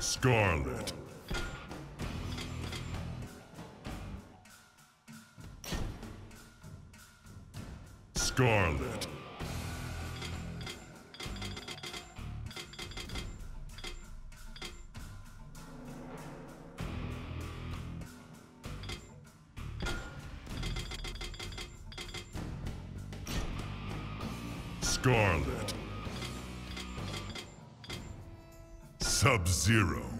Scarlet. Scarlet. Scarlet. Sub-Zero.